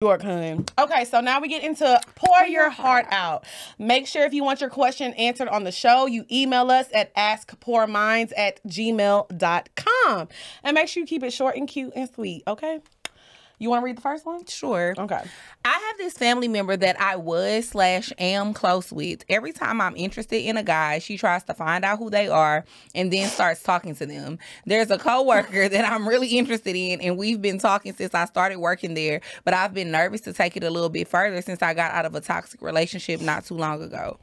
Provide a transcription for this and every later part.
York, hun. Okay, so now we get into pour your heart out. Make sure if you want your question answered on the show, you email us at askpourminds at gmail.com. And make sure you keep it short and cute and sweet, okay? You want to read the first one? Sure. Okay. I have this family member that I was slash am close with. Every time I'm interested in a guy, she tries to find out who they are and then starts talking to them. There's a coworker that I'm really interested in, and we've been talking since I started working there. But I've been nervous to take it a little bit further since I got out of a toxic relationship not too long ago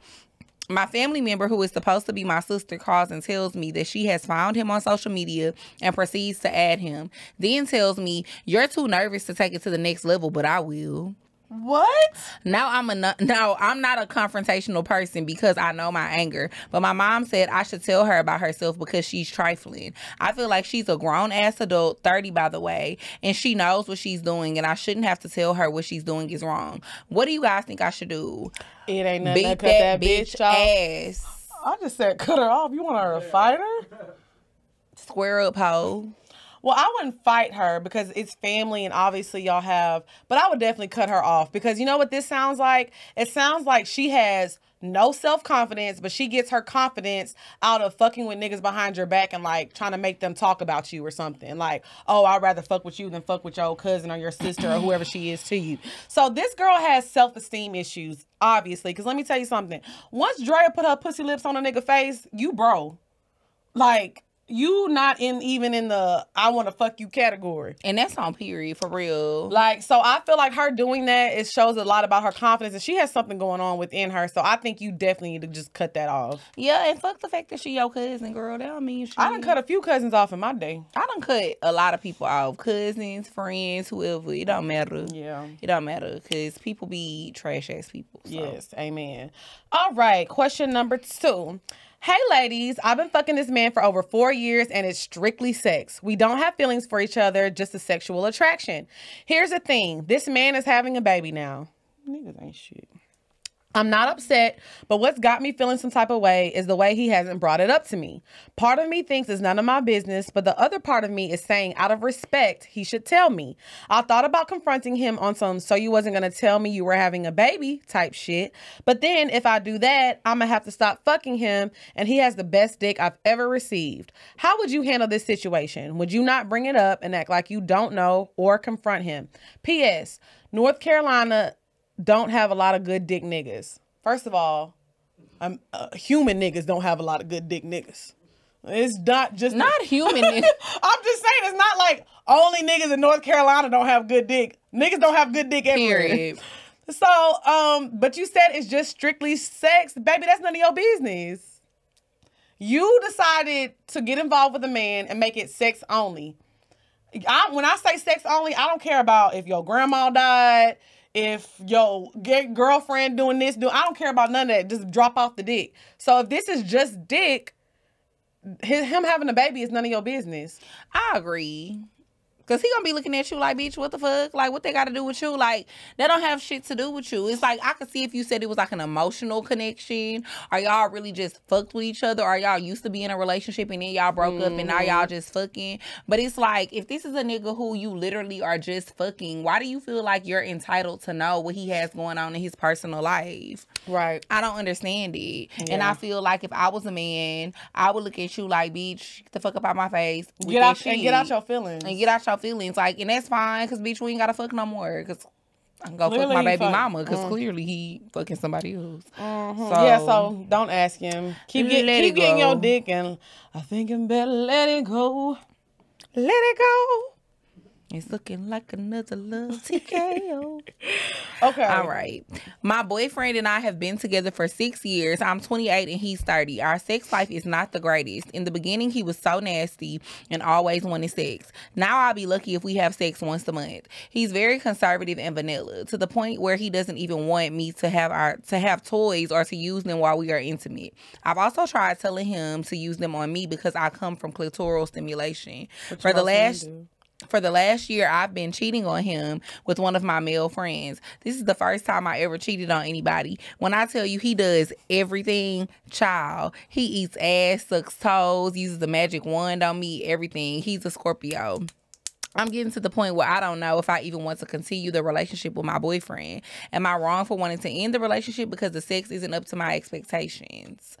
my family member who is supposed to be my sister calls and tells me that she has found him on social media and proceeds to add him then tells me you're too nervous to take it to the next level but i will What? now I'm a no, I'm not a confrontational person because I know my anger. But my mom said I should tell her about herself because she's trifling. I feel like she's a grown ass adult, 30 by the way, and she knows what she's doing and I shouldn't have to tell her what she's doing is wrong. What do you guys think I should do? It ain't nothing to Beat cut that, that, bitch bitch ass. I just said cut her off. You want her to fight her? Square up hoe. Well, I wouldn't fight her because it's family and obviously y'all have, but I would definitely cut her off because you know what this sounds like? It sounds like she has no self confidence, but she gets her confidence out of fucking with niggas behind your back and like trying to make them talk about you or something. Like, oh, I'd rather fuck with you than fuck with your old cousin or your sister or whoever she is to you. So this girl has self esteem issues, obviously. Because let me tell you something. Once Drea put her pussy lips on a nigga face, you bro. Like, you not in even in the I want to fuck you category. And that's on period for real. Like, so I feel like her doing that it shows a lot about her confidence, and she has something going on within her. So I think you definitely need to just cut that off. Yeah, and fuck the fact that she your cousin, girl. That don't mean she. I done cut a few cousins off in my day. I done cut a lot of people off. Cousins, friends, whoever. It don't matter. Yeah. It don't matter because people be trash ass people. so. Yes, amen. All right, question number two. Hey, ladies, I've been fucking this man for over four years and it's strictly sex. We don't have feelings for each other, just a sexual attraction. Here's the thing this man is having a baby now. Niggas ain't shit. I'm not upset, but what's got me feeling some type of way is the way he hasn't brought it up to me. Part of me thinks it's none of my business, but the other part of me is saying, out of respect, he should tell me. I thought about confronting him on some, so you wasn't gonna tell me you were having a baby type shit. But then if I do that, I'm gonna have to stop fucking him, and he has the best dick I've ever received. How would you handle this situation? Would you not bring it up and act like you don't know or confront him? P.S. North Carolina don't have a lot of good dick niggas. First of all, um, uh, human niggas don't have a lot of good dick niggas. It's not just Not human. I'm just saying it's not like only niggas in North Carolina don't have good dick. Niggas don't have good dick everywhere. Period. So, um, but you said it's just strictly sex, baby. That's none of your business. You decided to get involved with a man and make it sex only. I, when I say sex only, I don't care about if your grandma died, if your g- girlfriend doing this, do I don't care about none of that. Just drop off the dick. So if this is just dick, hi- him having a baby is none of your business. I agree. Cause he gonna be looking at you like, bitch, what the fuck? Like, what they got to do with you? Like, they don't have shit to do with you. It's like I could see if you said it was like an emotional connection. Are y'all really just fucked with each other? Are y'all used to be in a relationship and then y'all broke up and now y'all mm-hmm. just fucking? But it's like if this is a nigga who you literally are just fucking, why do you feel like you're entitled to know what he has going on in his personal life? Right. I don't understand it. And I feel like if I was a man, I would look at you like, bitch, get the fuck up out my face. Get out and get out your feelings. and get out your feelings. Like, and that's fine, cause bitch, we ain't gotta fuck no more. Cause I can go Clearly fuck my baby fuck- mama, cause clearly he fucking somebody else. Mhm. So- yeah, so don't ask him. Keep, get, keep getting your dick, and I think I'm better let it go. Let it go. It's looking like another love TKO. Okay. All right. My boyfriend and I have been together for six years. I'm 28 and he's 30. Our sex life is not the greatest. In the beginning, he was so nasty and always wanted sex. Now I'll be lucky if we have sex once a month. He's very conservative and vanilla to the point where he doesn't even want me to have our to have toys or to use them while we are intimate. I've also tried telling him to use them on me because I come from clitoral stimulation. For the last for the last year, I've been cheating on him with one of my male friends. This is the first time I ever cheated on anybody. When I tell you he does everything, child, he eats ass, sucks toes, uses the magic wand on me, everything. He's a Scorpio. I'm getting to the point where I don't know if I even want to continue the relationship with my boyfriend. Am I wrong for wanting to end the relationship because the sex isn't up to my expectations?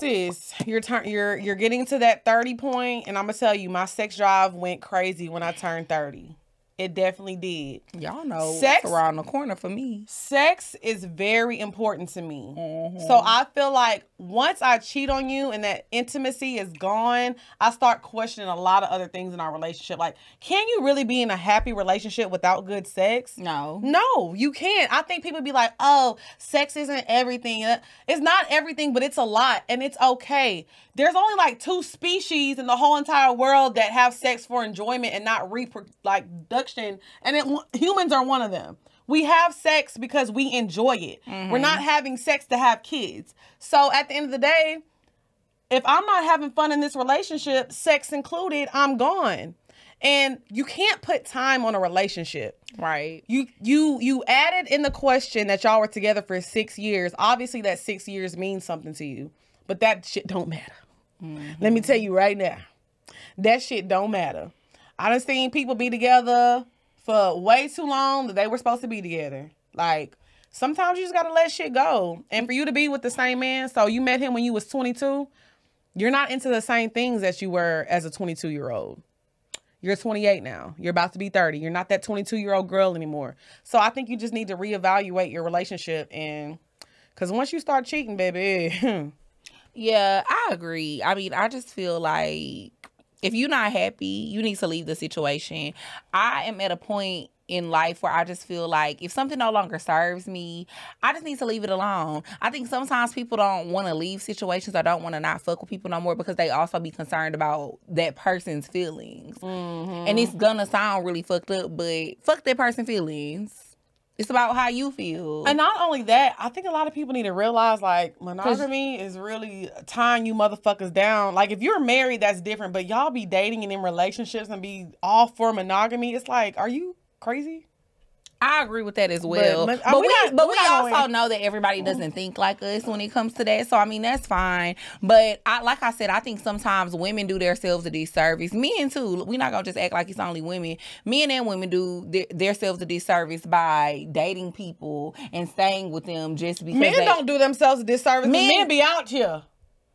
Sis, you're turn you're you're getting to that 30 point, and I'm gonna tell you, my sex drive went crazy when I turned 30. It definitely did. Y'all know Sex- it's around the corner for me. Sex is very important to me. Mm-hmm. So I feel like once I cheat on you and that intimacy is gone, I start questioning a lot of other things in our relationship. Like, can you really be in a happy relationship without good sex? No. No, you can't. I think people be like, oh, sex isn't everything. Uh, It's not everything, but it's a lot and it's okay. There's only like two species in the whole entire world that have sex for enjoyment and not repro- like and it, humans are one of them. We have sex because we enjoy it. We're mm-hmm. not having sex to have kids. So at the end of the day, if I'm not having fun in this relationship, sex included, I'm gone. And you can't put time on a relationship. Right. You you you added in the question that y'all were together for six years. Obviously, that six years means something to you, but that shit don't matter. Mm-hmm. Let me tell you right now, that shit don't matter. I done seen people be together for way too long that they were supposed to be together. Like sometimes you just gotta let shit go. And for you to be with the same man, so you met him when you was 22, you're not into the same things that you were as a 22 year old. You're 28 now. You're about to be 30. You're not that 22 year old girl anymore. So I think you just need to reevaluate your relationship and because once you start cheating, baby, Yeah, I agree. I mean, I just feel like if you're not happy, you need to leave the situation. I am at a point in life where I just feel like if something no longer serves me, I just need to leave it alone. I think sometimes people don't want to leave situations or don't want to not fuck with people no more because they also be concerned about that person's feelings. And mm-hmm. it's gonna sound really fucked up, but fuck that person's feelings. It's about how you feel. And not only that, I think a lot of people need to realize like monogamy is really tying you motherfuckers down. Like if you're married, that's different, but y'all be dating and in relationships and be all for monogamy. It's like, are you crazy? I agree with that as well. but- But, uh, we, we not- but we also know that everybody doesn't think like us when it comes to that. So I mean that's fine. But I like I said, I think sometimes women do themselves a disservice. Men too. We're not gonna just act like it's only women. Men and women do their, themselves a disservice by dating people and staying with them just because Men they, don't do themselves a disservice. Men- men be out here.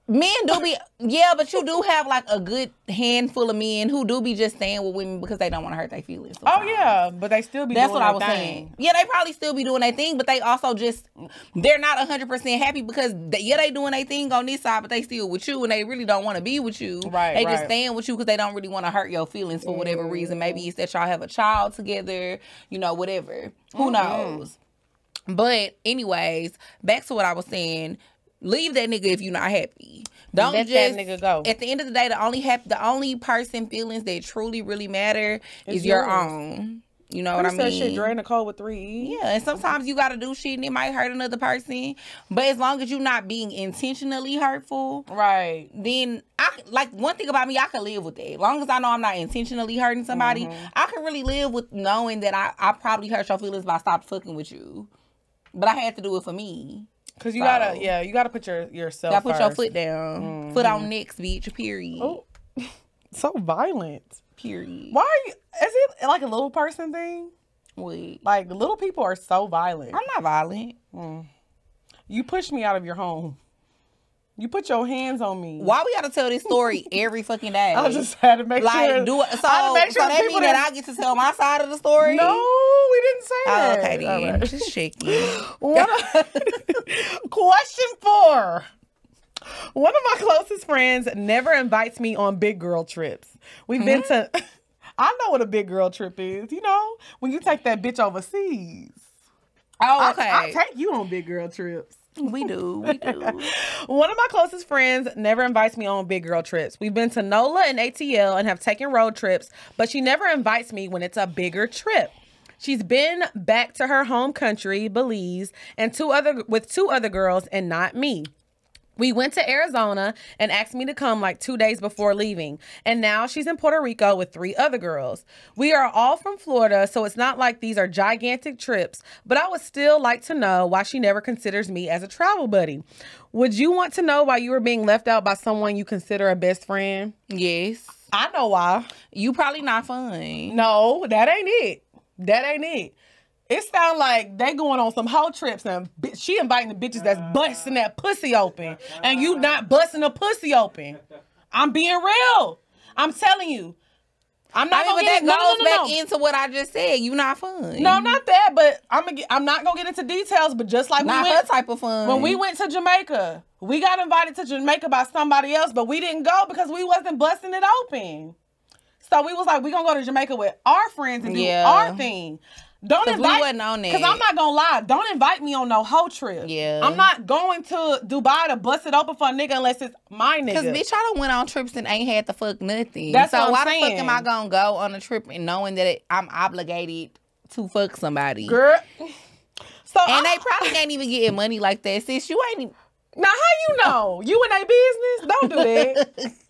Men do be yeah, but you do have like a good handful of men who do be just staying with women because they don't want to hurt their feelings. Oh yeah, but they still be. That's what I was thing. saying. Yeah, they probably still be doing their thing, but they also just they're not hundred percent happy because they, yeah they doing their thing on this side, but they still with you and they really don't want to be with you. Right, They just staying with you because they don't really want to hurt your feelings for whatever reason. Maybe mm. it's that y'all have a child together, you know, whatever. Who mm-hmm. knows? But anyways, back to what I was saying. Leave that nigga if you're not happy. Don't Let just that nigga go. At the end of the day, the only hap- the only person feelings that truly really matter It's is your own. You know what I Who said mean? shit drain the cold with three E. Yeah, and sometimes you gotta do shit and it might hurt another person. But as long as you're not being intentionally hurtful, Right. then I like one thing about me, I can live with that. As long as I know I'm not intentionally hurting somebody, Mm-hmm. I can really live with knowing that I, I probably hurt your feelings by stop fucking with you. But I had to do it for me. Cause you So- gotta, yeah, you gotta put your yourself. Gotta put your foot down. Foot on mm-hmm. next, bitch. Period. Oh, so violent. Period. Why are you? Is it like a little person thing? Wait. Like little people are so violent. I'm not violent. Mm. You pushed me out of your home. You put your hands on me. Why we gotta tell this story every fucking day? I just had to make like sure. do it. So, I had to make sure so that people mean that I get to tell my side of the story? No, we didn't say Oh, that. okay then. right. Just. One Question four. One of my closest friends never invites me on big girl trips. We've been hmm? to. I know what a big girl trip is. You know when you take that bitch overseas. Oh, I- okay. I, take you on big girl trips. We do. We do. One of my closest friends never invites me on big girl trips. We've been to NOLA and ATL and have taken road trips, but she never invites me when it's a bigger trip. She's been back to her home country, Belize, and two other with two other girls and not me. We went to Arizona and asked me to come like two days before leaving. And now she's in Puerto Rico with three other girls. We are all from Florida, so it's not like these are gigantic trips, but I would still like to know why she never considers me as a travel buddy. Would you want to know why you were being left out by someone you consider a best friend? yes. I know why. You probably not fun. No, that ain't it. That ain't it. It sound like they going on some whole trips and she inviting the bitches that's busting that pussy open, and you not busting a pussy open. I'm being real. I'm telling you. I'm not I mean, gonna but that get no, no, goes no, back into what I just said. You not fun. No, not that, but I'm gonna get, I'm not gonna get into details. But just like not we her type of fun. when we went to Jamaica, we got invited to Jamaica by somebody else, but we didn't go because we wasn't busting it open. So we was like, we gonna go to Jamaica with our friends and do Yeah. our thing. Don't invite wasn't on that. Cause I'm not gonna lie. Don't invite me on no whole trip. Yeah. I'm not going to Dubai to bust it open for a nigga unless it's my nigga. Cause bitch, I don't went on trips and ain't had to fuck nothing. That's so what I'm why the fuck am I gonna go on a trip and knowing that it, I'm obligated to fuck somebody? girl. So And I- they probably ain't even getting money like that. Sis, you ain't. now how you know you in a business? Don't do that.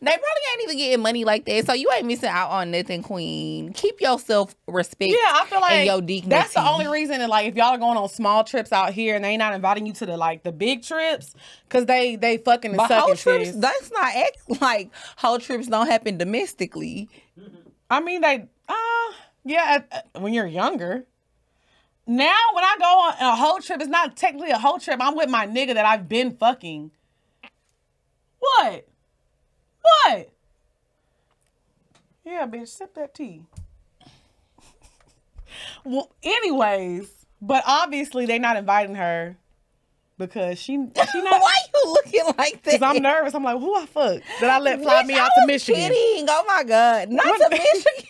They probably ain't even getting money like that. So you ain't missing out on nothing, Queen. Keep yourself respect. Yeah, I feel like and your dignity. that's the only reason. And like, if y'all are going on small trips out here and they not inviting you to the like the big trips, cause they they fucking But whole trips, that's not act like whole trips don't happen domestically. I mean, they uh yeah, at- when you're younger. Now, when I go on a whole trip, it's not technically a whole trip. I'm with my nigga that I've been fucking. What? What? Yeah, bitch, sip that tea. well, anyways, but obviously they not inviting her because she she not. Why you looking like that? Because I'm nervous. I'm like, who I fuck? Did I let fly Bitch, me I out to was Michigan? Kidding. Oh my god, not What? to Michigan.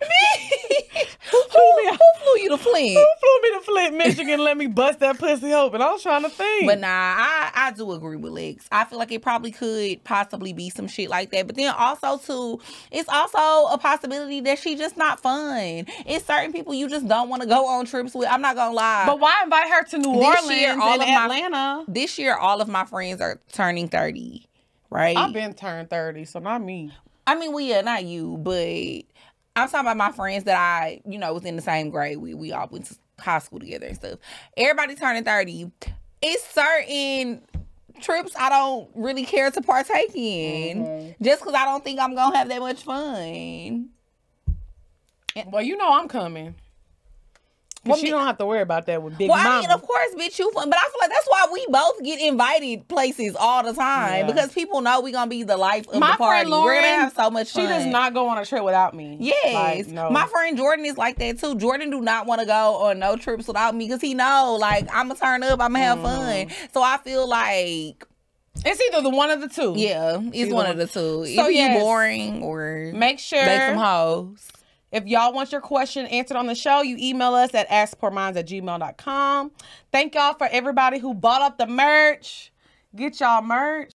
Me. who, flew me who flew you to Flint? Who flew me to Flint, Michigan? let me bust that pussy open. I was trying to think. But nah, I, I do agree with Lex. I feel like it probably could possibly be some shit like that. But then also too, it's also a possibility that she just not fun. It's certain people you just don't want to go on trips with. I'm not gonna lie. But why invite her to New This Orleans year, all and of my- Atlanta? this year, all of my friends are turning 30. Right? I've been turned 30, so not me. I mean, well, yeah, not you, but I'm talking about my friends that I, you know, was in the same grade. We we all went to high school together and stuff. Everybody turning 30. It's certain trips I don't really care to partake in. Mm-hmm. Just because I don't think I'm gonna have that much fun. Well, you know I'm coming. Well, me- don't have to worry about that with Big Well, Mama. I mean, of course, bitch, you fun, but I feel like that's why we both get invited places all the time Yeah. because people know we're gonna be the life of My the party. friend We're gonna have so much fun. she does not go on a trip without me. Yes, Like, no. my friend Jordan is like that too. Jordan do not want to go on no trips without me because he know like I'm gonna turn up, I'm gonna have Mm-hmm. fun. So I feel like It's either the one of the two. yeah, it's one one. of the two. So, you yes. boring or Make sure make some hoes. If y'all want your question answered on the show, you email us at askpourminds at gmail.com. Thank y'all for everybody who bought up the merch. Get y'all merch.